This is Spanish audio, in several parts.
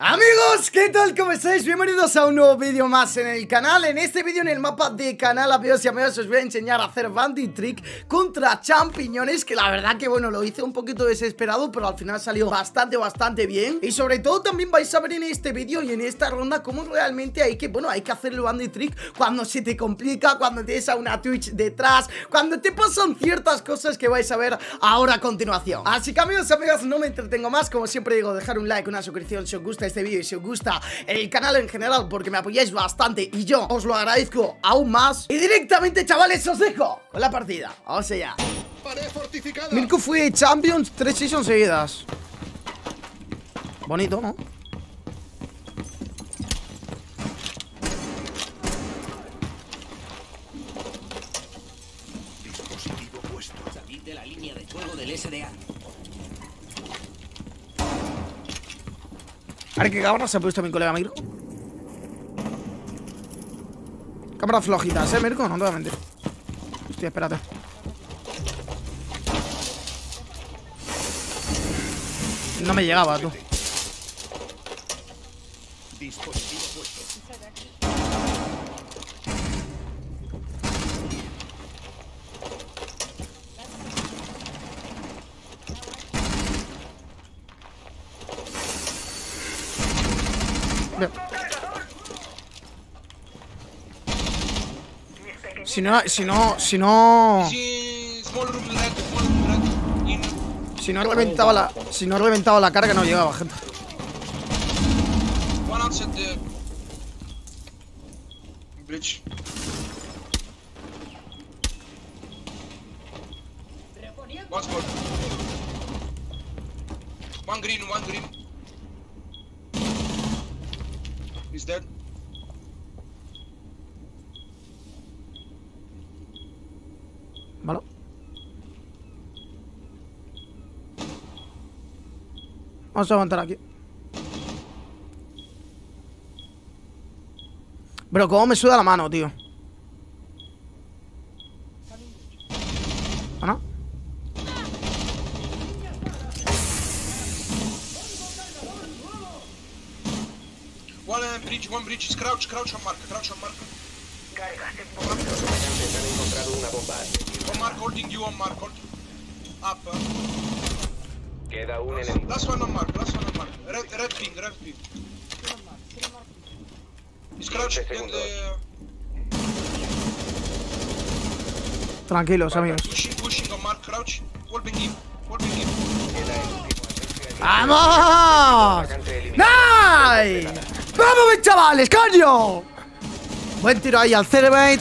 Amigos, ¿qué tal? ¿Cómo estáis? Bienvenidos a un nuevo vídeo más en el canal En este vídeo en el mapa de canal, amigos y amigas Os voy a enseñar a hacer bandit trick contra champiñones Que la verdad que bueno, lo hice un poquito desesperado Pero al final salió bastante, bastante bien Y sobre todo también vais a ver en este vídeo y en esta ronda Cómo realmente hay que, bueno, hay que hacer el bandit trick Cuando se te complica, cuando tienes a una Twitch detrás Cuando te pasan ciertas cosas que vais a ver ahora a continuación Así que amigos y amigas, no me entretengo más Como siempre digo, dejar un like, una suscripción si os gusta este vídeo y si os gusta el canal en general porque me apoyáis bastante y yo os lo agradezco aún más. Y directamente, chavales, os dejo con la partida. Vamos allá. Mirko fue Champions tres seasons seguidas. Bonito, ¿no? Dispositivo puesto. Salid de la línea de fuego del SDA. A ver qué cámara se ha puesto mi colega Mirko. Cámaras flojitas, ¿eh, Mirko? No te voy a mentir. Hostia, espérate. No me llegaba, tú. Bien. Si no, si no, si no, si no reventaba la, si no reventaba la carga no llegaba, gente. One green, one green. He's dead. ¿Vale? Vamos a aguantar aquí. Bro, cómo me suda la mano, tío. ¿O no? One bridge, one bridge. Is crouch, crouch on mark, crouch on mark. One mark holding you on mark, hold. Up. uh. Queda un Last, enemigo. last one on mark, last one on mark. Red, red ping, red ping. He's crouched in the... Tranquilos, amigos. Pushing, pushing on mark, crouch. Queda el último agente ¡Vamos! ¡Nice! ¡Vamos, chavales, coño! Buen tiro ahí al Cerebate.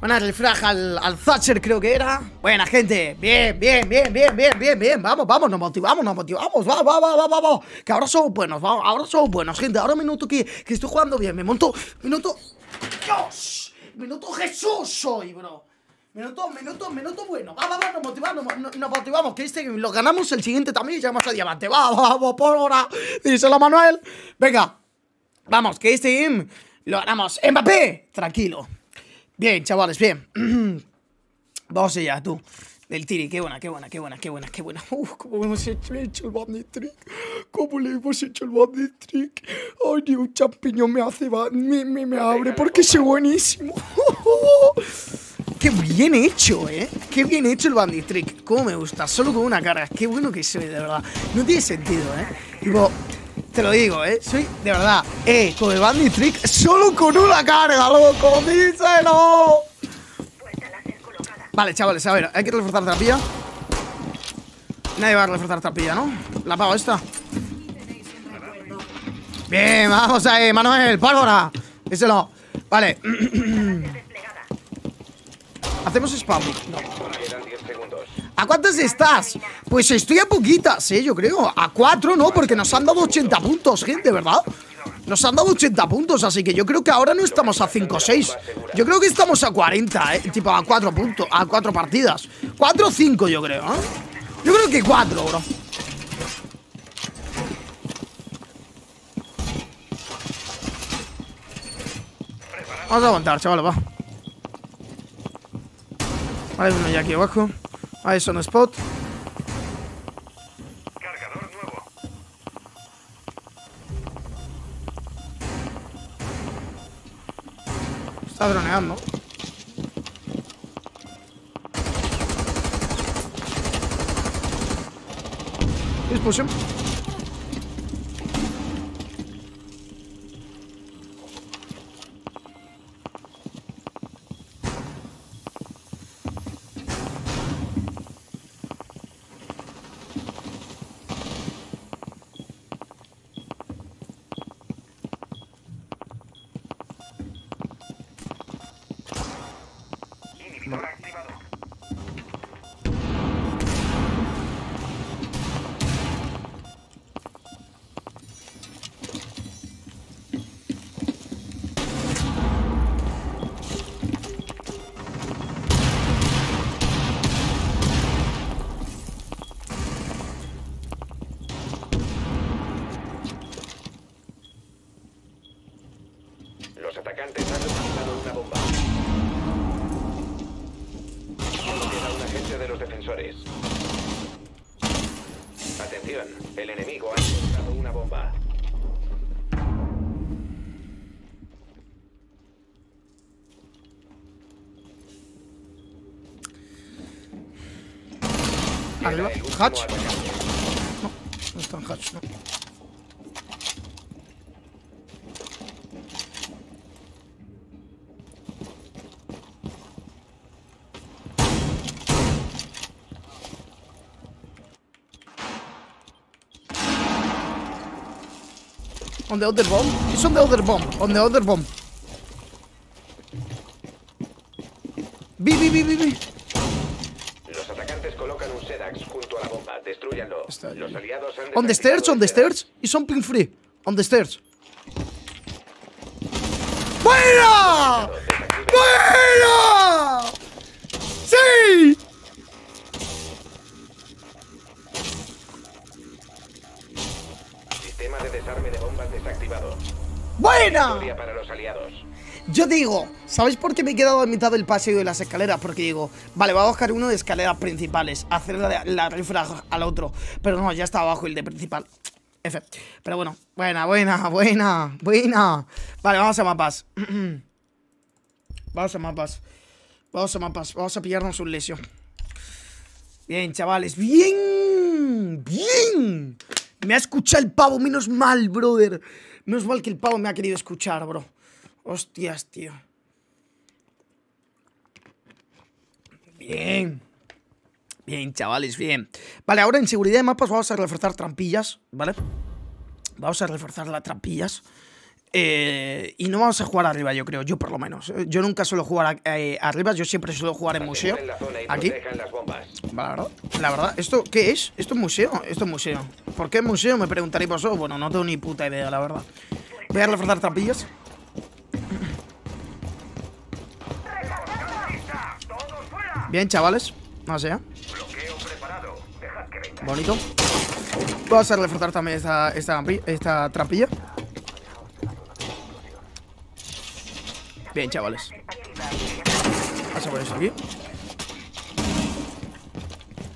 Buena refrag al, al Thatcher, creo que era. Buena, gente. Bien, bien, bien, bien, bien, bien, bien. Vamos, vamos, nos motivamos, nos motivamos. Va, va, va, va, va, va. Que ahora somos buenos, vamos, ahora somos buenos, gente. Ahora me noto que, que estoy jugando bien. Me monto, me noto. ¡Dios! Me noto Jesús soy, bro. Minuto, minuto, minuto bueno. Va, va, va, nos motivamos, nos, nos motivamos. Que este lo ganamos el siguiente también y llegamos a diamante. Va, va, vamos, por ahora. Díselo, Manuel. Venga. Vamos, que este game lo ganamos. ¡Mbappé! Tranquilo. Bien, chavales, bien. Vamos allá, tú. Del Tiri, qué buena, qué buena, qué buena, qué buena, qué buena. Uf, cómo hemos hecho, el bandit trick. Cómo le hemos hecho el bandit trick. Ay, ni un champiñón me hace, me, me, me abre porque es buenísimo. Qué bien hecho, eh. Qué bien hecho el bandit trick. Cómo me gusta, solo con una carga. Qué bueno que soy, de verdad. No tiene sentido, eh. Tipo, te lo digo, eh. Soy, de verdad, eh, con el bandit trick, solo con una carga, loco. Díselo. Vale, chavales, a ver, hay que reforzar trapilla. Nadie va a reforzar trapilla, ¿no? La pago esta. Bien, vamos ahí, Manuel, pólvora. Díselo. Vale. ¿Hacemos spam? No. Quedan 10 segundos. ¿A cuántas estás? Pues estoy a poquitas, ¿eh? Yo creo. A cuatro, ¿no? Porque nos han dado 80 puntos, gente, ¿verdad? Nos han dado 80 puntos, así que yo creo que ahora no estamos a 5 o 6. Yo creo que estamos a 40, ¿eh? Tipo, a 4 puntos, a 4 partidas. 4 o 5, yo creo, ¿eh? Yo creo que 4, bro. Vamos a aguantar, chaval, va. Vale, uno ya aquí abajo. Ahí son spot. Cargador nuevo. Está droneando. Expulsión. Atención, el enemigo ha encontrado una bomba. Arriba. Hatch. atacante. No está en hatch, no. On the other bomb? It's on the other bomb. On the other bomb. B, B, B, B, B. Los atacantes colocan un Sedax junto a la bomba. Destruyanlo. Los aliados han On the stairs, on the stairs. It's on pin free. On the stairs. ¡Buena! ¡Buena! ¡Sí! Sistema de desarme de bombas desactivado. ¡Buena! Yo digo, ¿sabéis por qué me he quedado a mitad del paseo de las escaleras? Porque digo, vale, voy a buscar uno de escaleras principales, hacer la, la refrag al otro. Pero no, ya está abajo el de principal. F. Pero bueno, buena, buena, buena, buena. Vale, vamos a mapas. vamos a mapas. Vamos a mapas. Vamos a pillarnos un lesio. Bien, chavales. Bien. Bien. Me ha escuchado el pavo. Menos mal, brother. Menos mal que el pavo me ha querido escuchar, bro. Hostias, tío. Bien. Bien, chavales, bien. Vale, ahora en seguridad de mapas vamos a reforzar trampillas, ¿vale? Vamos a reforzar las trampillas. Eh, y no vamos a jugar arriba, yo creo. Yo por lo menos. Yo nunca suelo jugar eh, arriba. Yo siempre suelo jugar en museo. Aquí. La verdad, la verdad, ¿esto qué es? ¿Esto es museo? Esto es museo. ¿Por qué museo? Me preguntaréis vosotros. Bueno, no tengo ni puta idea, la verdad. Voy a reforzar trampillas. Bien, chavales. Vamos allá. Bonito. Vamos a reforzar también esta, esta, esta trampilla. Bien, chavales. Vamos a poner eso aquí.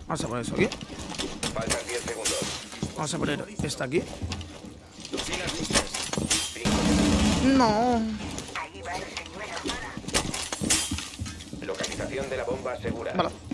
Vamos a poner eso aquí. Faltan 10 segundos. Vamos a poner esta aquí. No. Localización de la bomba segura. Vale.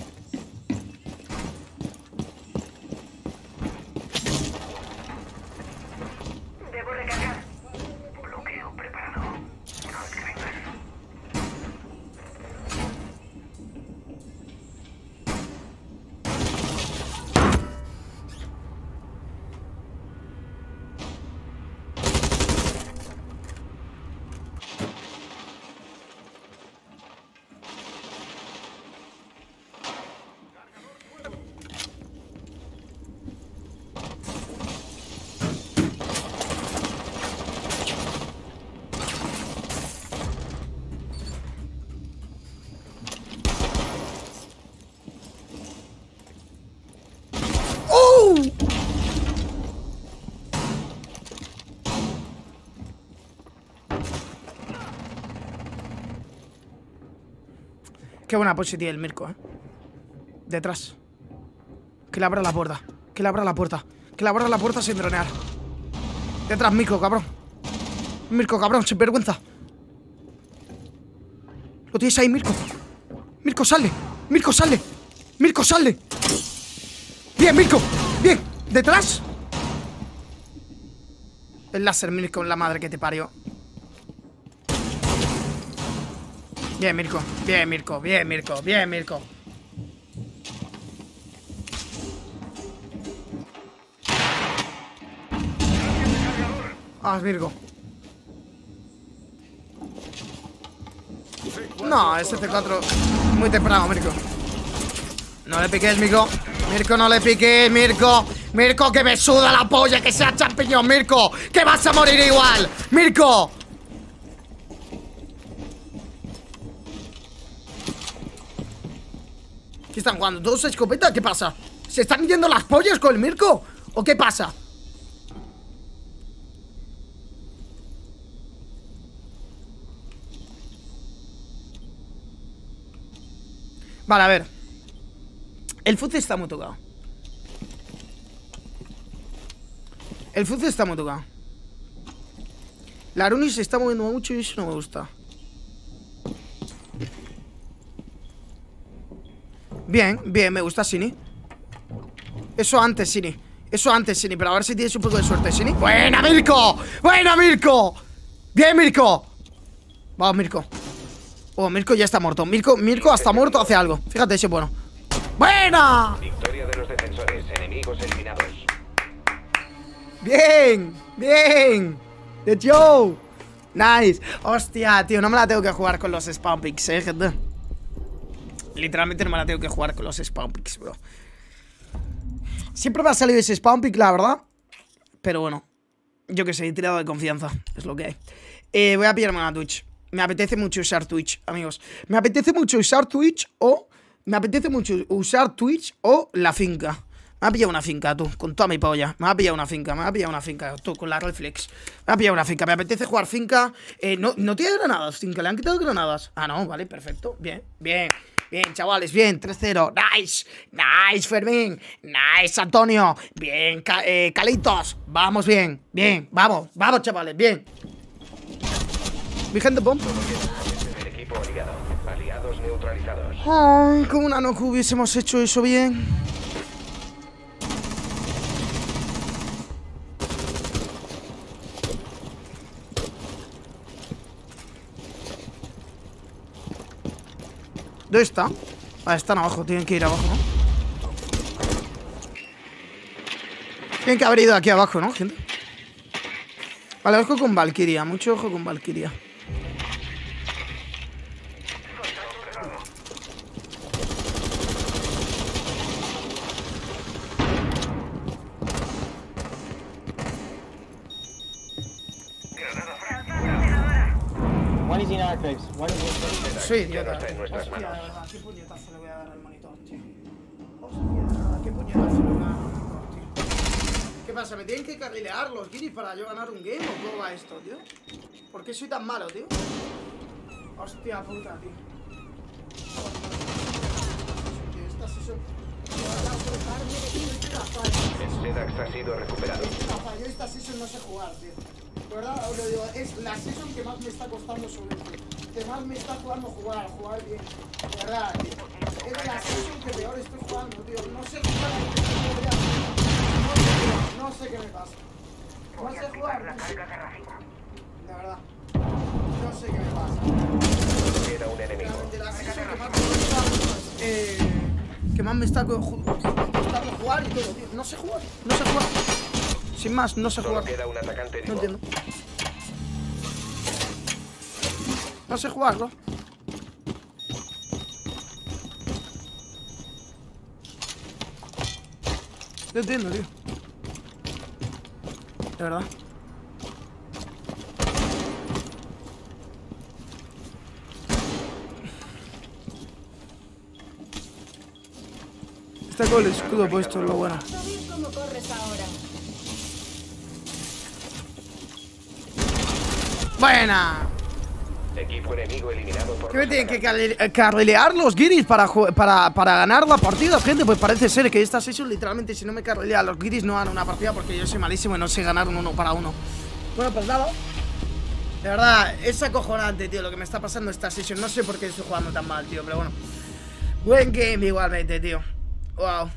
Qué buena pose tiene el Mirko, ¿eh? Detrás. Que le abra la puerta. Que le abra la puerta. Que le abra la puerta sin dronear. Detrás, Mirko, cabrón. Mirko, cabrón, sin vergüenza. Lo tienes ahí, Mirko. Mirko, sale. Mirko, sale. Mirko, sale. Bien, Mirko. Bien. ¿Detrás? El láser, Mirko, la madre que te parió. Bien, Mirko. Bien, Mirko. Bien, Mirko. Bien, Mirko. Ah, Virgo. No, ese C4 muy temprano, Mirko. No le piques, Mirko. Mirko, no le piques, Mirko. Mirko, que me suda la polla, que sea champiñón, Mirko. Que vas a morir igual. Mirko. Están jugando? ¿Dos escopetas? ¿Qué pasa? ¿Se están yendo las pollas con el Mirko? ¿O qué pasa? Vale, a ver El fuzz está muy tocado El fuzz está muy tocado La Aruni se está moviendo mucho y eso no me gusta Bien, bien, me gusta Sini. Eso antes, Sini. Eso antes, Sini, pero a ver si tienes un poco de suerte, Sini. ¡Buena, Mirko! ¡Buena, Mirko! ¡Bien, Mirko! Vamos, Mirko. Oh, Mirko ya está muerto. Mirko, Mirko hasta muerto hace algo. Fíjate, ese bueno. ¡Buena! Victoria de los defensores, enemigos eliminados. Bien, bien. The Joe. Nice. Hostia, tío, no me la tengo que jugar con los spawn picks, eh, gente Literalmente no me la tengo que jugar con los spawn picks, bro Siempre me ha salido ese spawn pick, la verdad Pero bueno Yo que sé, he tirado de confianza Es lo que hay eh, Voy a pillarme una Twitch Me apetece mucho usar Twitch, amigos Me apetece mucho usar Twitch o Me apetece mucho usar Twitch o la finca me ha pillado una finca, tú, con toda mi polla. Me ha pillado una finca, me ha pillado una finca, tú, con la reflex. Me ha pillado una finca, me apetece jugar finca. Eh, no, no tiene granadas, finca, le han quitado granadas. Ah, no, vale, perfecto. Bien, bien, bien, chavales, bien, 3-0. Nice, nice, Fermín. Nice, Antonio. Bien, eh, Calitos. Vamos bien, bien, vamos, vamos, chavales, bien. The bomb. Equipo aliado. Aliados neutralizados. Ay, con una no hubiésemos hecho eso bien. ¿Dónde está? Ah, están abajo, tienen que ir abajo, ¿no? Tienen que haber ido aquí abajo, ¿no, gente? Vale, ojo con Valkyria, mucho ojo con Valkyria. Archives. One is in Soy Ya no idiota. está en nuestras Hostia, de manos. verdad, qué puñetazo le voy a dar al monitor, tío. Hostia, de verdad, qué puñetazo le voy a dar al monitor, tío. ¿Qué pasa? ¿Me tienen que carrilear los guiris para yo ganar un game o cómo va esto, tío? ¿Por qué soy tan malo, tío? Hostia puta, tío. Esta sesión... El Sedax ha sido recuperado. Esta sesión no sé jugar, tío. De verdad, os lo digo, es la sesión que más me está costando subir, tío. Que más me está jugando jugar, jugar bien. De verdad, tío. Es la sesión que peor estoy jugando, tío. No sé jugar. No sé, no sé qué me pasa. No sé jugar. no sé. De verdad. No sé qué me pasa. Queda un enemigo. La sesión que más me cuesta, eh, que más me está costando jugar y todo, tío. No sé jugar. No sé jugar. Sin más, no sé Solo jugar. queda un atacante No entiendo. No sé jugarlo. No entiendo, tío. De verdad. Está con el escudo puesto, lo bueno. A ver cómo corres ahora. ¡Buena! Equipo enemigo eliminado por ¿Qué tienen que carrilear los guiris para, para, para ganar la partida, gente? Pues parece ser que esta sesión, literalmente, si no me carrilean los guiris, no ganan una partida porque yo soy malísimo y no sé ganar un uno para uno. Bueno, pues nada. De verdad, es acojonante, tío, lo que me está pasando esta sesión. No sé por qué estoy jugando tan mal, tío, pero bueno. Buen game igualmente, tío. Wow.